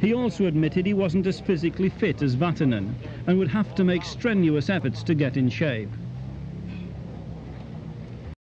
He also admitted he wasn't as physically fit as Vatanen and would have to make strenuous efforts to get in shape.